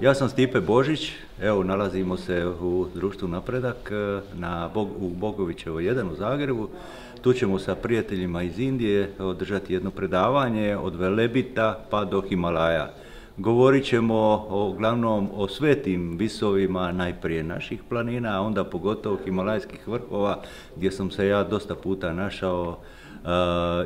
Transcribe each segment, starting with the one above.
Ja sam Stipe Božić, evo nalazimo se u društvu Napredak e, na u Bogovićevo 1 u Zagrebu. Tu ćemo sa prijateljima iz Indije održati jedno predavanje od Velebita pa do Himalaja. Govorit ćemo uglavnom o svetim visovima najprije naših planina, a onda pogotovo Himalajskih vrhova gdje sam se ja dosta puta našao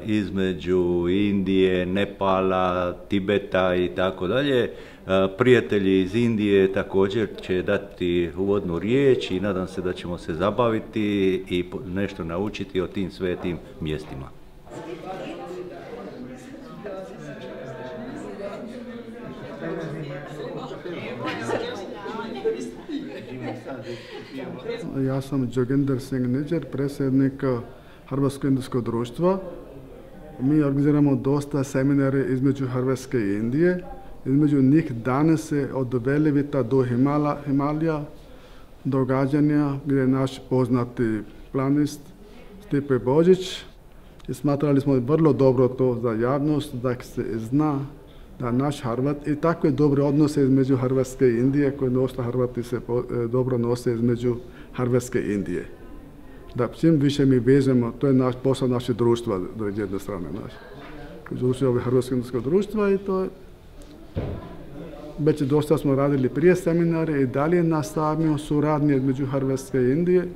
između Indije, Nepala, Tibeta i tako dalje. Uh, prijatelji iz Indije također će dati uvodnu riječ i nadam se da ćemo se zabaviti i nešto naučiti o tim svetim mjestima. Ja sam Joginder Singh Niđer, predsjednik Hrvatskog indijskog društva. Mi organiziramo dosta seminare između Hrvatske i Indije. Između njih danas je od Velivita do Himala, Himalija događanja gdje je naš poznati planist Stipe Božić i smatrali smo vrlo dobro to za javnost da se zna da naš Hrvat i takve dobre odnose između Hrvatske i Indije koje dosta Hrvati se e, dobro nose između Hrvatske i Indije. Da čim više mi vežemo, to je naš posao naše društva, do jedne strane naše. Društvo ove Hrvatske indijskog društva i to je već dosta smo radili prije seminare i dalje nastavimo suradnje između Hrvatske i Indije.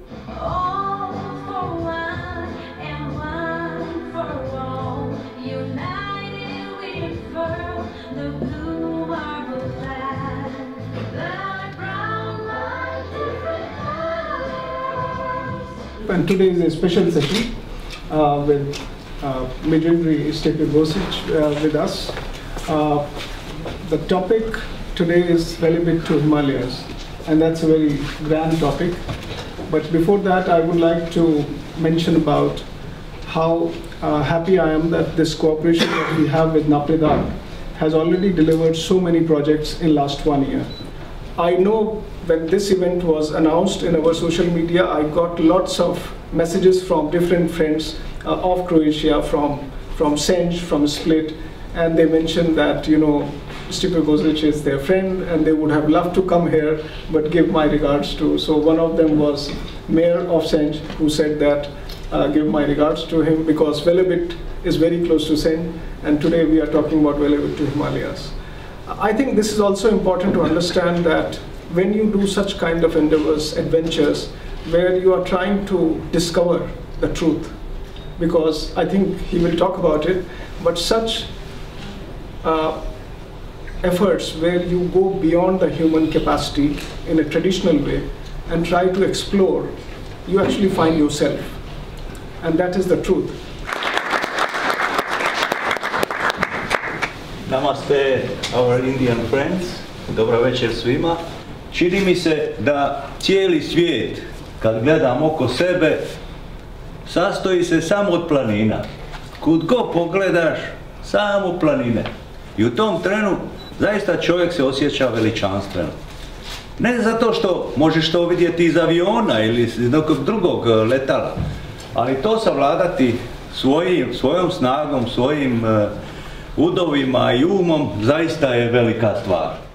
And today is a special session uh, with uh, legendary Stepe Bosic uh, with us. Uh, the topic today is relevant to Himalayas, and that's a very grand topic. But before that, I would like to mention about how uh, happy I am that this cooperation that we have with Napredag has already delivered so many projects in last one year. I know when this event was announced in our social media, I got lots of messages from different friends uh, of Croatia, from, from Senj, from Split, and they mentioned that, you know, Stipe Gozic is their friend and they would have loved to come here, but give my regards to. So one of them was Mayor of Senj, who said that uh, give my regards to him because Velebit is very close to Senj, and today we are talking about Velebit to Himalayas. I think this is also important to understand that when you do such kind of endeavors, adventures, where you are trying to discover the truth, because I think he will talk about it, but such uh, efforts where you go beyond the human capacity in a traditional way and try to explore, you actually find yourself. And that is the truth. Namaste, our Indian friends. Dobro večer svima. Čini mi se da cijeli svijet, kad gledam oko sebe, sastoji se samo od planina. Kud go pogledaš, samo planine. I u tom trenu zaista čovjek se osjeća veličanstveno. Ne zato što možeš to vidjeti iz aviona ili iz nekog drugog letala, ali to savladati svojim, svojom snagom, svojim udovima i umom zaista je velika stvar.